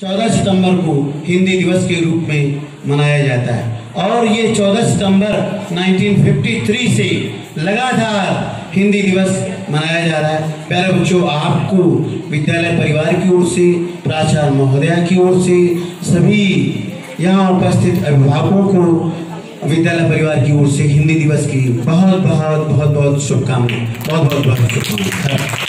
14 सितंबर को हिंदी दिवस के रूप में मनाया जाता है। और ये 14 सितंबर 1953 से लगातार हिंदी दिवस मनाया जा रहा है। प्यारे बच्चों, आपको विद्यालय परिवार की ओर से, प्राचार्य महोदया की ओर से, सभी यहाँ उपस्थित अभिभावकों को विद्यालय परिवार की ओर से हिंदी दिवस की बहुत बहुत बहुत बहुत शुभकामनाएँ। बहुत बहुत बहुत शुभकामनाएँ।